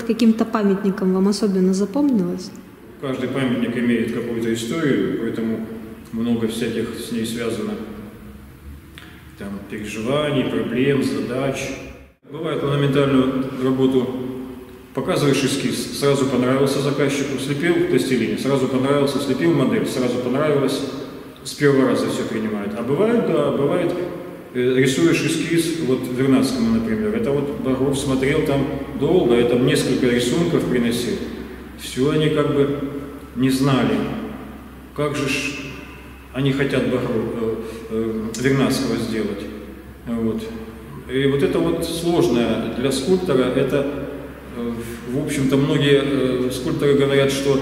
над каким-то памятником вам особенно запомнилось? Каждый памятник имеет какую-то историю, поэтому много всяких с ней связано там, переживаний, проблем, задач. Бывает монументальную работу показываешь эскиз, сразу понравился заказчику, слепил пластилине, сразу понравился, слепил модель, сразу понравилось, с первого раза все принимают. А бывает, да, бывает, рисуешь эскиз, вот Вернадскому, например, это вот Багров смотрел там долго, я там несколько рисунков приносил, все они как бы не знали, как же они хотят Багров, э, э, Вернадского сделать. Вот. И вот это вот сложное для скульптора, это, э, в общем-то, многие э, скульпторы говорят, что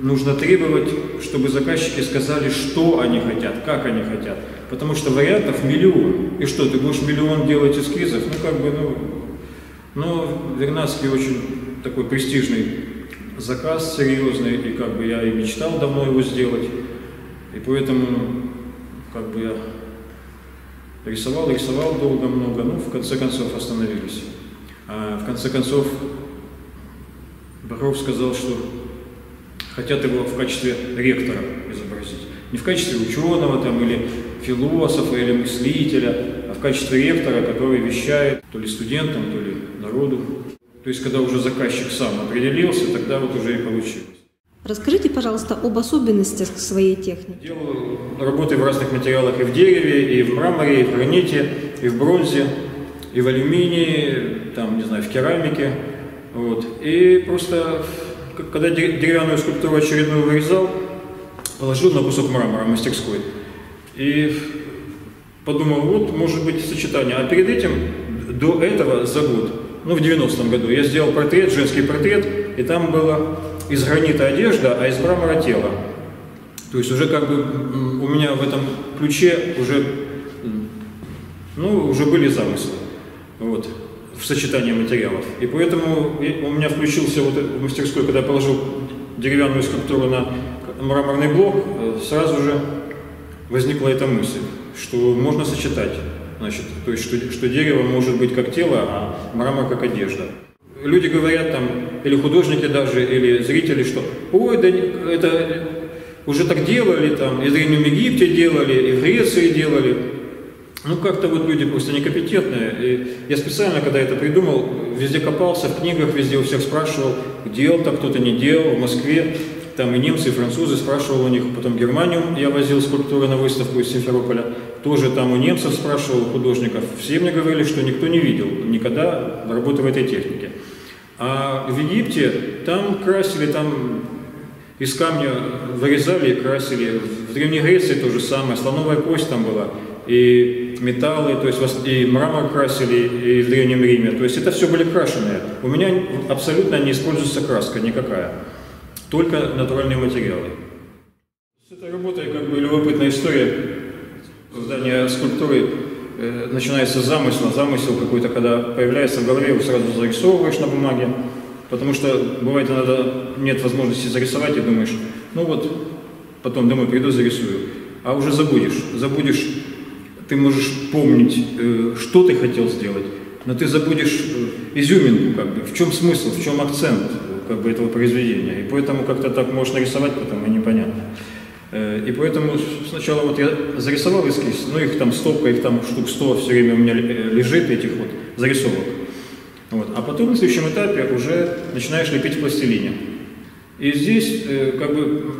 нужно требовать, чтобы заказчики сказали, что они хотят, как они хотят. Потому что вариантов миллион. И что, ты будешь миллион делать эскизов? Ну, как бы, ну... Но Вернадский очень такой престижный заказ, серьезный, и как бы я и мечтал давно его сделать. И поэтому, как бы я рисовал, рисовал долго, много, ну, в конце концов остановились. А в конце концов, Баров сказал, что хотят его в качестве ректора изобразить. Не в качестве ученого там, или философа, или мыслителя, а в качестве ректора, который вещает то ли студентам, то ли народу. То есть, когда уже заказчик сам определился, тогда вот уже и получилось. Расскажите, пожалуйста, об особенностях своей техники. Делаю работы в разных материалах и в дереве, и в мраморе, и в граните, и в бронзе, и в алюминии, там, не знаю, в керамике. Вот. И просто, когда деревянную скульптуру очередную вырезал, положил на кусок мрамора мастерской. И подумал, вот, может быть, сочетание. А перед этим, до этого, за год, ну, в 90-м году, я сделал портрет, женский портрет, и там было из гранита одежда, а из мрамора тело. То есть уже как бы у меня в этом ключе уже, ну, уже были замыслы вот, в сочетании материалов. И поэтому у меня включился вот в мастерской, когда я положил деревянную скульптуру на мраморный блок, э, сразу же возникла эта мысль, что можно сочетать. Значит, то есть, что, что дерево может быть как тело, а мрамор как одежда люди говорят там, или художники даже, или зрители, что ой, да это уже так делали, там, и в Древнем Египте делали, и в Греции делали. Ну, как-то вот люди просто некомпетентные. И я специально, когда это придумал, везде копался, в книгах везде у всех спрашивал, делал там кто-то не делал, в Москве. Там и немцы, и французы, спрашивал у них, потом Германию я возил скульптуры на выставку из Симферополя, тоже там у немцев спрашивал, у художников. Все мне говорили, что никто не видел никогда работы в этой технике. А в Египте там красили, там из камня вырезали и красили. В Древней Греции то же самое, слоновая кость там была, и металлы, то есть и мрамор красили, и в Древнем Риме. То есть это все были крашеные. У меня абсолютно не используется краска никакая, только натуральные материалы. С этой работой как бы любопытная история создания скульптуры Э, начинается замысел, замысел какой-то, когда появляется в голове, его сразу зарисовываешь на бумаге, потому что бывает иногда нет возможности зарисовать и думаешь, ну вот, потом домой приду, зарисую, а уже забудешь, забудешь, ты можешь помнить, э, что ты хотел сделать, но ты забудешь э, изюминку, как бы, в чем смысл, в чем акцент как бы, этого произведения, и поэтому как-то так можешь нарисовать, потом и непонятно. Э, и поэтому сначала вот я зарисовал эскиз, ну их там стопка, их там штук 100 все время у меня э, лежит, этих вот зарисовок. Вот. А потом на следующем этапе уже начинаешь лепить в пластилине. И здесь как бы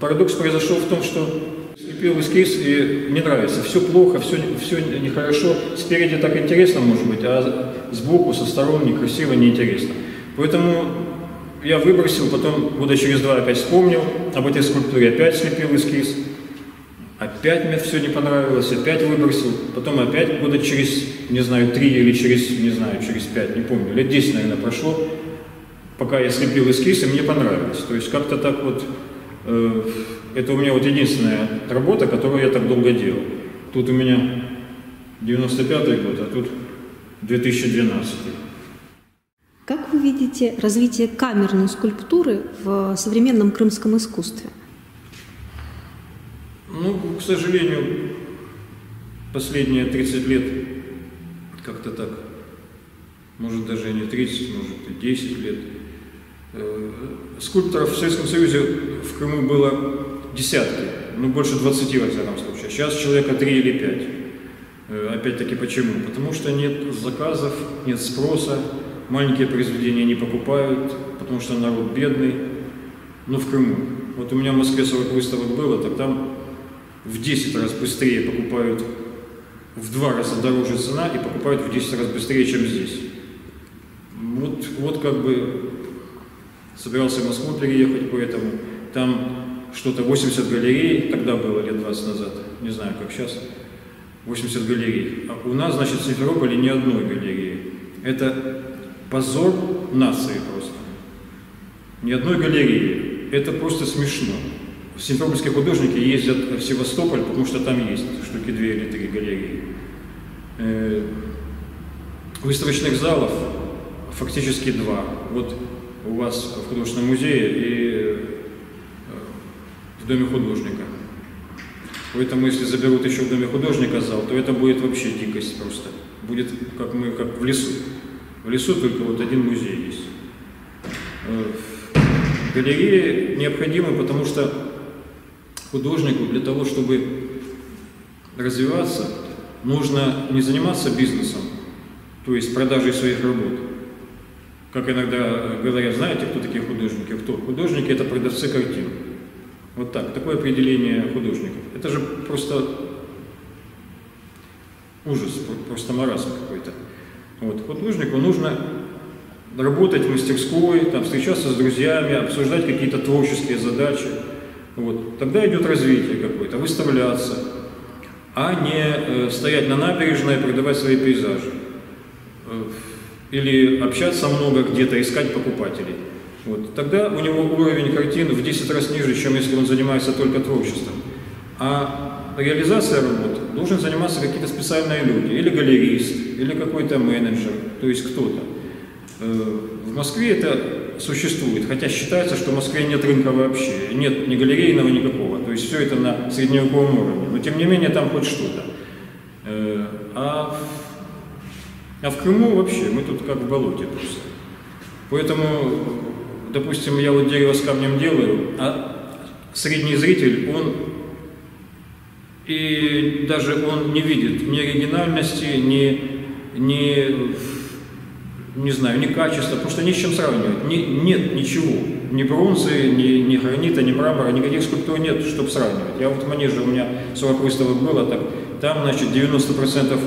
парадокс произошел в том, что слепил эскиз и не нравится. Все плохо, все, все нехорошо. Спереди так интересно может быть, а сбоку, со сторон некрасиво, неинтересно. Поэтому я выбросил, потом года через два опять вспомнил об этой скульптуре, опять слепил эскиз, опять мне все не понравилось, опять выбросил, потом опять года через, не знаю, три или через, не знаю, через пять, не помню, лет десять, наверное, прошло, пока я слепил эскиз, и мне понравилось. То есть как-то так вот, это у меня вот единственная работа, которую я так долго делал. Тут у меня 95 год, а тут 2012. Как вы видите развитие камерной скульптуры в современном крымском искусстве? Ну, к сожалению, последние 30 лет как-то так может даже не 30, может и 10 лет. Э, скульпторов в Советском Союзе в Крыму было десятки, ну больше 20 во всяком случае. Сейчас человека 3 или 5. Э, опять-таки почему? Потому что нет заказов, нет спроса, маленькие произведения не покупают, потому что народ бедный. Ну, в Крыму. Вот у меня в Москве 40 выставок было, так там в 10 раз быстрее покупают, в два раза дороже цена и покупают в 10 раз быстрее, чем здесь. Вот, вот как бы собирался в Москву переехать, поэтому там что-то 80 галерей, тогда было лет 20 назад, не знаю, как сейчас, 80 галерей. А у нас, значит, в Симферополе ни одной галереи. Это позор нации просто. Ни одной галереи. Это просто смешно. Симферопольские художники ездят в Севастополь, потому что там есть штуки две или три галереи. Э, выставочных залов фактически два. Вот у вас в художественном музее и в Доме художника. Поэтому, если заберут еще в Доме художника зал, то это будет вообще дикость просто. Будет как мы, как в лесу. В лесу только вот один музей есть. Э, галереи необходимы, потому что художнику для того, чтобы развиваться, нужно не заниматься бизнесом, то есть продажей своих работ, как иногда говорят, знаете, кто такие художники? Кто? Художники – это продавцы картин. Вот так, такое определение художников. Это же просто ужас, просто маразм какой-то. Вот. Художнику нужно работать в мастерской, там, встречаться с друзьями, обсуждать какие-то творческие задачи. Вот. Тогда идет развитие какое-то, выставляться, а не э, стоять на набережной и продавать свои пейзажи. Э, или общаться много где-то, искать покупателей. Вот. Тогда у него уровень картин в 10 раз ниже, чем если он занимается только творчеством. А реализация работ должен заниматься какие-то специальные люди, или галерист, или какой-то менеджер, то есть кто-то. Э, в Москве это существует, хотя считается, что в Москве нет рынка вообще, нет ни галерейного, никакого, то есть все это на средневековом уровне, но тем не менее там хоть что-то. Э, а а в Крыму вообще, мы тут как в болоте просто. Поэтому, допустим, я вот дерево с камнем делаю, а средний зритель, он и даже он не видит ни оригинальности, ни, ни, не знаю, ни качества, потому что ни с чем сравнивать. Ни, нет ничего. Ни бронзы, ни, ни гранита, ни мрамора, никаких скульптур нет, чтобы сравнивать. Я вот в Манеже, у меня 40 выставок было, так, там, значит, 90%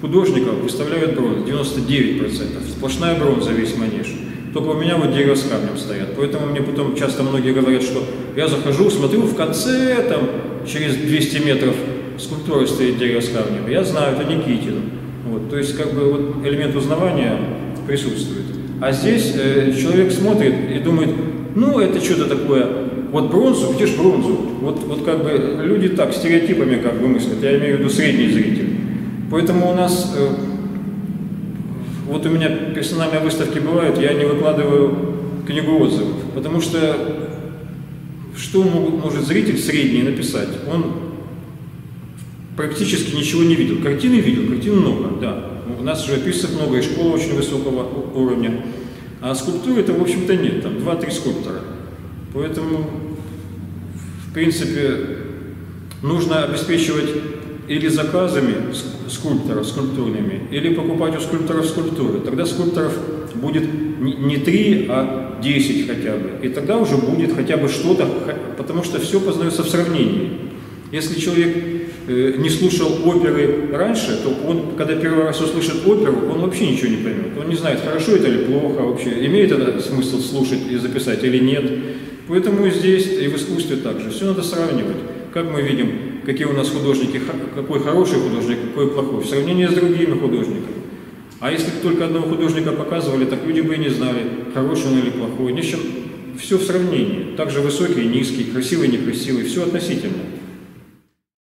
художников выставляют бронзу, 99%. Сплошная бронза весь манеж. Только у меня вот дерево с камнем стоят. Поэтому мне потом часто многие говорят, что я захожу, смотрю, в конце, там, через 200 метров скульптура стоит дерево с камнем. Я знаю, это Никитин. Вот, то есть, как бы, вот элемент узнавания присутствует. А здесь э, человек смотрит и думает, ну, это что-то такое, вот бронзу, где же бронзу? Вот, вот как бы люди так, стереотипами как бы мыслят, я имею в виду средний зритель. Поэтому у нас, э, вот у меня персональные выставки бывают, я не выкладываю книгу отзывов, потому что что может зритель средний написать? Он практически ничего не видел. Картины видел, картин много, да. У нас живописцев много, и школа очень высокого уровня. А скульптуры это, в общем-то, нет, там 2-3 скульптора. Поэтому, в принципе, нужно обеспечивать или заказами скульпторов скульптурными, или покупать у скульпторов скульптуры. Тогда скульпторов будет не три, а десять хотя бы. И тогда уже будет хотя бы что-то, потому что все познается в сравнении. Если человек э, не слушал оперы раньше, то он, когда первый раз услышит оперу, он вообще ничего не поймет. Он не знает, хорошо это или плохо вообще, имеет это смысл слушать и записать или нет. Поэтому здесь и в искусстве также. Все надо сравнивать. Как мы видим, какие у нас художники, какой хороший художник, какой плохой, в сравнении с другими художниками. А если бы только одного художника показывали, так люди бы и не знали, хороший он или плохой. Ничем, все в сравнении. Также высокий, низкий, красивый, некрасивый, все относительно.